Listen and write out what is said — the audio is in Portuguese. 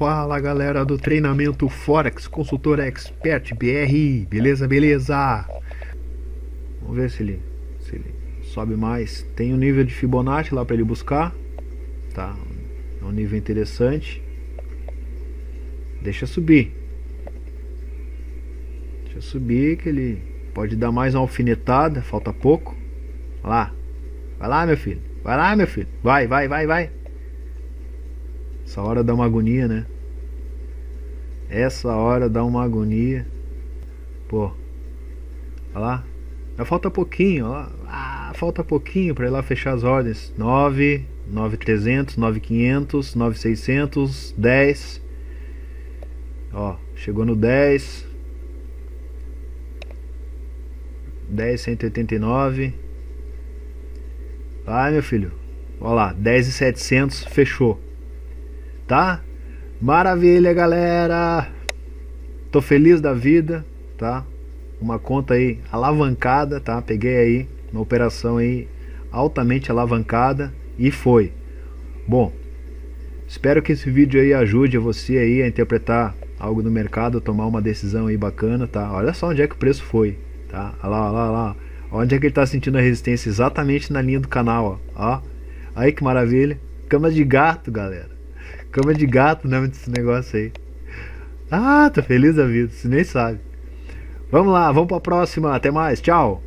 Fala galera do treinamento Forex, consultor expert BR, beleza, beleza? Vamos ver se ele, se ele sobe mais. Tem um nível de Fibonacci lá para ele buscar, tá? É um nível interessante. Deixa subir, deixa subir que ele pode dar mais uma alfinetada, falta pouco. Vai lá, vai lá meu filho, vai lá meu filho, vai, vai, vai, vai. Essa hora dá uma agonia, né? Essa hora dá uma agonia. Pô. Olha lá. Já falta pouquinho, ó. Ah, falta pouquinho para ir lá fechar as ordens. 9, 9300, 9500, 9600, 10. Ó, chegou no 10. 10, 189. Vai, meu filho. Olha lá, 10 e 700, fechou tá? Maravilha, galera! Tô feliz da vida, tá? Uma conta aí alavancada, tá? Peguei aí uma operação aí altamente alavancada e foi. Bom, espero que esse vídeo aí ajude você aí a interpretar algo no mercado, tomar uma decisão aí bacana, tá? Olha só onde é que o preço foi, tá? Olha lá, olha lá, olha lá. Onde é que ele tá sentindo a resistência? Exatamente na linha do canal, ó. ó. Aí que maravilha. Cama de gato, galera. Cama de gato, nome desse negócio aí. Ah, tô feliz da vida, você nem sabe. Vamos lá, vamos pra próxima. Até mais, tchau.